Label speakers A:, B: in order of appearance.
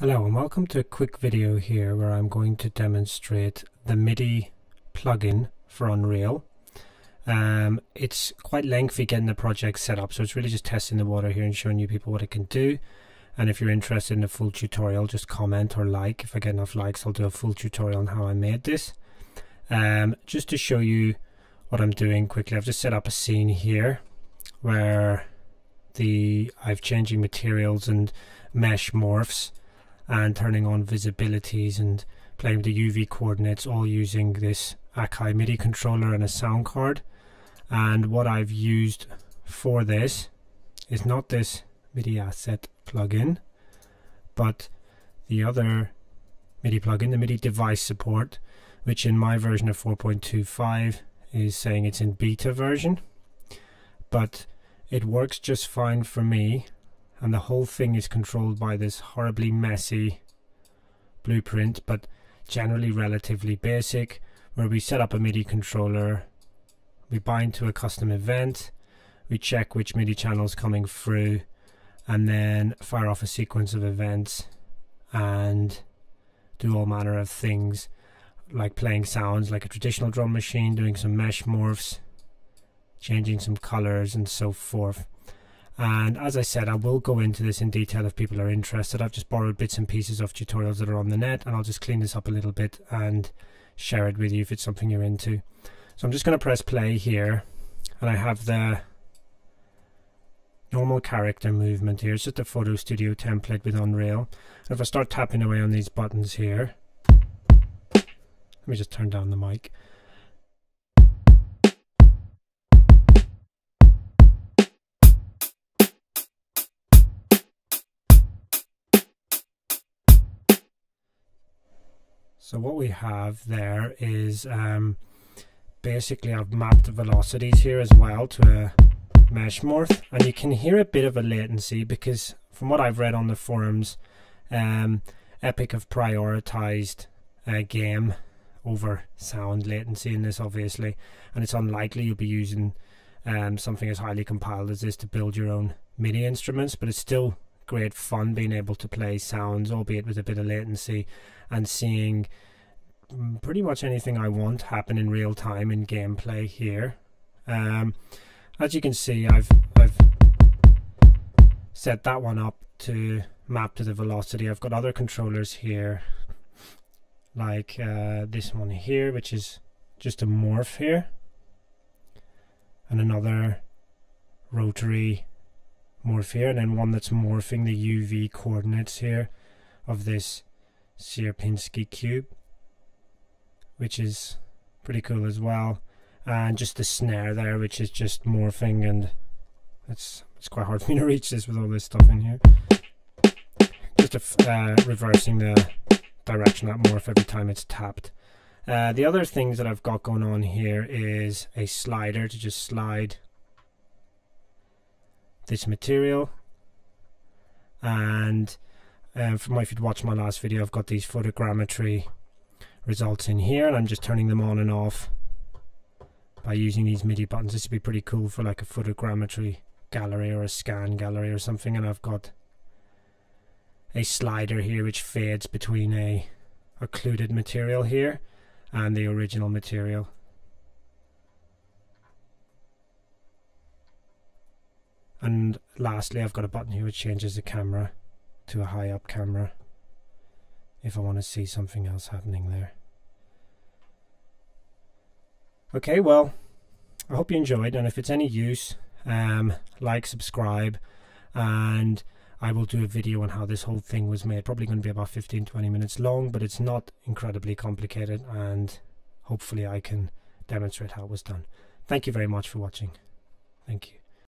A: Hello and welcome to a quick video here where I'm going to demonstrate the MIDI plugin for Unreal. Um, it's quite lengthy getting the project set up so it's really just testing the water here and showing you people what it can do and if you're interested in the full tutorial just comment or like. If I get enough likes I'll do a full tutorial on how I made this. Um, just to show you what I'm doing quickly I've just set up a scene here where the I've changing materials and mesh morphs and turning on visibilities and playing with the UV coordinates all using this Akai MIDI controller and a sound card. And what I've used for this is not this MIDI asset plugin but the other MIDI plugin, the MIDI device support which in my version of 4.25 is saying it's in beta version. But it works just fine for me and the whole thing is controlled by this horribly messy blueprint but generally relatively basic where we set up a MIDI controller we bind to a custom event we check which MIDI channels coming through and then fire off a sequence of events and do all manner of things like playing sounds like a traditional drum machine doing some mesh morphs changing some colors and so forth and as I said, I will go into this in detail if people are interested. I've just borrowed bits and pieces of tutorials that are on the net and I'll just clean this up a little bit and share it with you if it's something you're into. So I'm just going to press play here and I have the normal character movement here. It's just a photo studio template with Unreal. And if I start tapping away on these buttons here, let me just turn down the mic. So what we have there is um, basically I've mapped the velocities here as well to a mesh morph and you can hear a bit of a latency because from what I've read on the forums um, Epic have prioritized a game over sound latency in this obviously and it's unlikely you'll be using um, something as highly compiled as this to build your own MIDI instruments but it's still great fun being able to play sounds albeit with a bit of latency and seeing pretty much anything I want happen in real time in gameplay here. Um, as you can see, I've I've set that one up to map to the velocity. I've got other controllers here, like uh, this one here, which is just a morph here, and another rotary morph here, and then one that's morphing the UV coordinates here of this Sierpinski cube, which is pretty cool as well. And just the snare there, which is just morphing, and it's it's quite hard for me to reach this with all this stuff in here. Just uh, reversing the direction that morph every time it's tapped. Uh, the other things that I've got going on here is a slider to just slide this material. And um, from if you'd watched my last video I've got these photogrammetry results in here and I'm just turning them on and off by using these MIDI buttons. This would be pretty cool for like a photogrammetry gallery or a scan gallery or something and I've got a slider here which fades between a occluded material here and the original material and lastly I've got a button here which changes the camera to a high up camera if I want to see something else happening there. Okay, well, I hope you enjoyed, and if it's any use, um, like, subscribe, and I will do a video on how this whole thing was made. Probably going to be about 15 20 minutes long, but it's not incredibly complicated, and hopefully, I can demonstrate how it was done. Thank you very much for watching. Thank you.